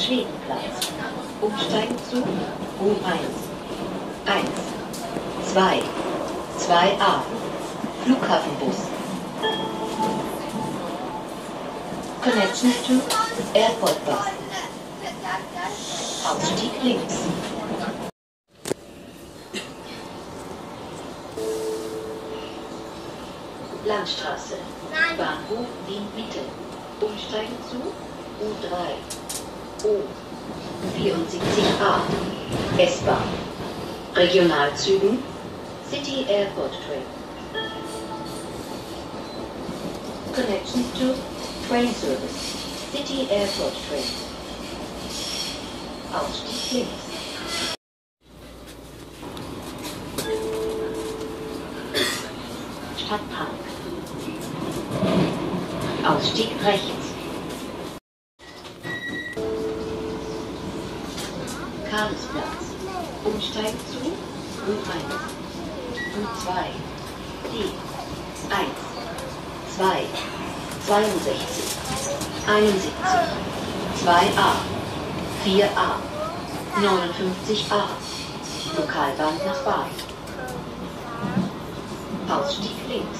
Schwedenplatz. Umsteigen zu U1. 1. 2. 2a. Flughafenbus. Connection to Airport Bus. Ausstieg links. Landstraße. Bahnhof Wien Mitte. Umsteigen zu U3. O. 74a. S-Bahn. Regionalzügen City Airport Train. Connection to train service. City Airport Train. Ausstieg links. Stadtpark. Ausstieg rechts. Karlsplatz. Umsteigen zu U1. U2. D. 1. 2. 62. 71. 2a. 4a. 59a. Lokalbahn nach Baden. Ausstieg links.